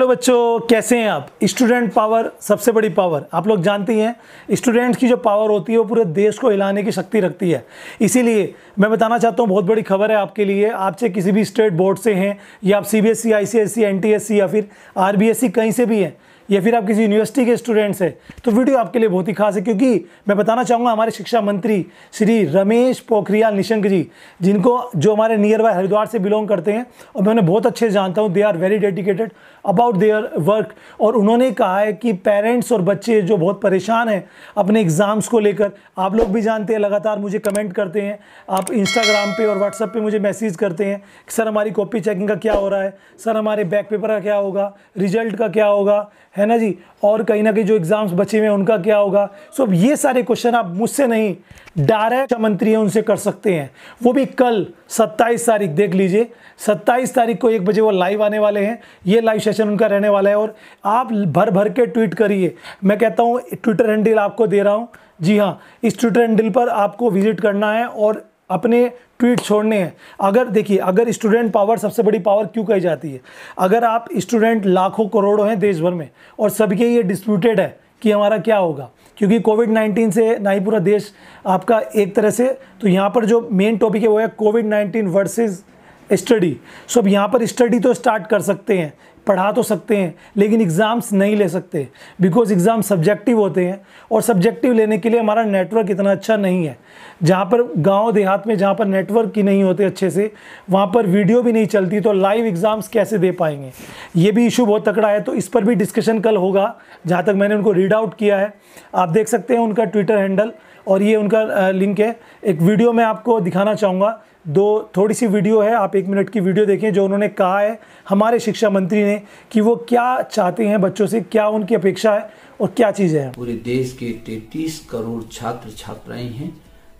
Hello बच्चों, कैसे हैं आप? स्टूडेंट पावर, सबसे बड़ी पावर। आप लोग जानते ही स्टूडेंट्स की जो पावर होती है, वो पूरे देश को हिलाने की शक्ति रखती है। इसीलिए मैं बताना चाहता हूँ, बहुत बड़ी खबर है आपके लिए। आप चाहे किसी भी स्टेट बोर्ड से हैं, या आप C B S C I C S C N T S C या फिर आर बी एस सी कहीं से भी हैं या फिर आप किसी यूनिवर्सिटी के स्टूडेंट्स हैं तो वीडियो आपके लिए बहुत ही खास है, क्योंकि मैं बताना चाहूँगा हमारे शिक्षा मंत्री श्री रमेश पोखरियाल निशंक जी, जिनको जो हमारे नियर बाय हरिद्वार से बिलोंग करते हैं, और मैं उन्हें बहुत अच्छे जानता हूँ they are very dedicated about their work और उन्होंने कहा है कि पेरेंट्स और बच्चे जो बहुत परेशान हैं अपने एग्ज़ाम्स को लेकर, आप लोग भी जानते हैं, लगातार मुझे कमेंट करते हैं, आप इंस्टाग्राम पे और व्हाट्सएप पे मुझे मैसेज करते हैं, कि सर हमारी कॉपी चेकिंग का क्या हो रहा है, सर हमारे बैक पेपर का क्या होगा रिज़ल्ट का क्या होगा है ना जी? और कहीं ना कहीं जो एग्ज़ाम्स बचे हुए हैं उनका क्या होगा? सो so, ये सारे क्वेश्चन आप मुझसे नहीं डायरेक्ट मंत्री हैं उनसे कर सकते हैं। वो भी कल 27 तारीख देख लीजिए। 27 तारीख को एक बजे वो लाइव आने वाले हैं। ये लाइव सेशन उनका रहने वाला है। और आप भर भर के ट्वीट करिए। मैं कहता हूँ ट्विटर हैंडल आपको दे रहा हूँ। जी हाँ इस ट्विटर हैंडल पर आपको विज़िट करना है। और अपने ट्वीट छोड़ने हैं। अगर, देखिए, अगर स्टूडेंट पावर सबसे बड़ी पावर क्यों कही जाती है? अगर आप स्टूडेंट लाखों करोड़ों हैं देश भर में और सबके ये डिस्प्यूटेड है कि हमारा क्या होगा, क्योंकि कोविड 19 से ना ही पूरा देश आपका एक तरह से तो यहाँ पर जो मेन टॉपिक है वो है कोविड 19 वर्सेस स्टडी सो अब यहाँ पर स्टडी तो स्टार्ट कर सकते हैं पढ़ा तो सकते हैं, लेकिन एग्ज़ाम्स नहीं ले सकते बिकॉज़ एग्ज़ाम सब्जेक्टिव होते हैं और सब्जेक्टिव लेने के लिए हमारा नेटवर्क इतना अच्छा नहीं है। जहाँ पर गाँव देहात में जहाँ पर नेटवर्क ही नहीं होते अच्छे से, वहाँ पर वीडियो भी नहीं चलती तो लाइव एग्ज़ाम्स कैसे दे पाएँगे? ये भी इशू बहुत तकड़ा है तो इस पर भी डिस्कशन कल होगा, जहाँ तक मैंने उनको रीड आउट किया है। आप देख सकते हैं उनका ट्विटर हैंडल और ये उनका लिंक है। एक वीडियो मैं आपको दिखाना चाहूँगा दो थोड़ी सी वीडियो है, आप एक मिनट की वीडियो देखें जो उन्होंने कहा है। हमारे शिक्षा मंत्री ने कि वो क्या चाहते हैं बच्चों से, क्या उनकी अपेक्षा है और क्या चीज़ें हैं। पूरे देश के तैतीस करोड़ छात्र छात्राएँ हैं।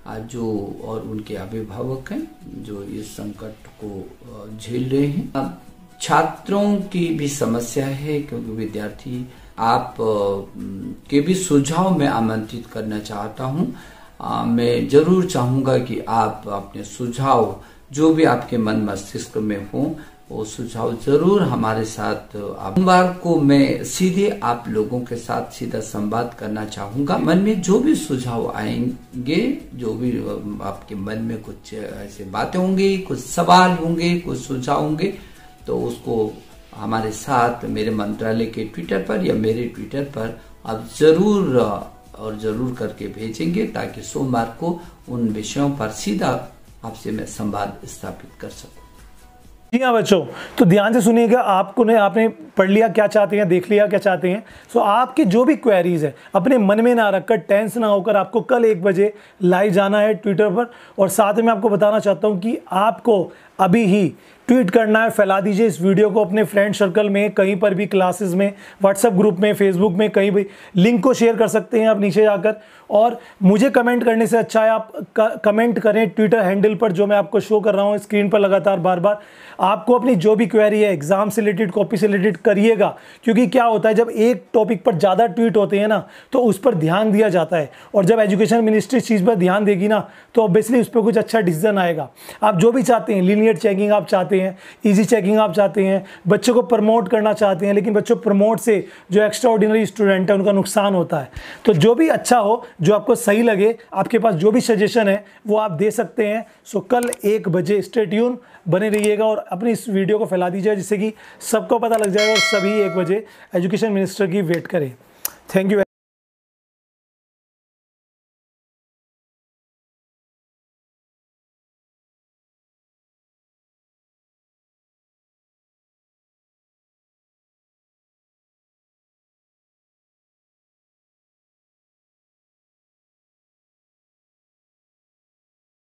आज जो और उनके अभिभावक हैं, जो इस संकट को झेल रहे हैं। अब छात्रों की भी समस्या है, क्योंकि विद्यार्थी आप के भी सुझाव में आमंत्रित करना चाहता हूँ। आ, मैं ज़रूर चाहूँगा कि आप अपने सुझाव जो भी आपके मन मस्तिष्क में हो वो सुझाव ज़रूर हमारे साथ सोमवार को मैं सीधे आप लोगों के साथ सीधा संवाद करना चाहूँगा। मन में जो भी सुझाव आएँगे जो भी आपके मन में कुछ ऐसे बातें होंगी कुछ सवाल होंगे कुछ सुझाव होंगे तो उसको हमारे साथ मेरे मंत्रालय के ट्विटर पर या मेरे ट्विटर पर आप ज़रूर और ज़रूर करके भेजेंगे ताकि सोमवार को उन विषयों पर सीधा आपसे मैं संवाद स्थापित कर सकूँ। जी हाँ बच्चों तो ध्यान से सुनिएगा, आपको ने आपने पढ़ लिया क्या चाहते हैं देख लिया क्या चाहते हैं। सो so, आपकी जो भी क्वेरीज है अपने मन में ना रखकर टेंस ना होकर आपको कल एक बजे लाइव जाना है ट्विटर पर। और साथ में आपको बताना चाहता हूँ कि आपको अभी ही ट्वीट करना है फैला दीजिए इस वीडियो को अपने फ्रेंड सर्कल में कहीं पर भी क्लासेस में व्हाट्सएप ग्रुप में फेसबुक में कहीं भी। लिंक को शेयर कर सकते हैं आप नीचे जाकर। और मुझे कमेंट करने से अच्छा है आप कमेंट करें ट्विटर हैंडल पर जो मैं आपको शो कर रहा हूँ स्क्रीन पर लगातार बार बार। आपको अपनी जो भी क्वेरी है एग्ज़ाम से रिलेटेड कॉपी से रिलेटेड करिएगा। क्योंकि क्या होता है, जब एक टॉपिक पर ज़्यादा ट्वीट होते हैं ना तो उस पर ध्यान दिया जाता है। और जब एजुकेशन मिनिस्ट्री चीज़ पर ध्यान देगी ना तो ऑब्वियसली उस पर कुछ अच्छा डिसीज़न आएगा। आप जो भी चाहते हैं लीनियर चेकिंग आप चाहते हैं ईजी चेकिंग आप चाहते हैं, बच्चों को प्रमोट करना चाहते हैं, लेकिन बच्चों प्रमोट से जो एक्स्ट्रा ऑर्डिनरी स्टूडेंट है, उनका नुकसान होता है। तो जो भी अच्छा हो, जो आपको सही लगे, आपके पास जो भी सजेशन है, वो आप दे सकते हैं। सो कल एक बजे स्टेट्यून बने रहिएगा और अपनी इस वीडियो को फैला दीजिए जिससे कि सबको पता लग जाएगा और सभी एक बजे एजुकेशन मिनिस्टर की वेट करें। Thank you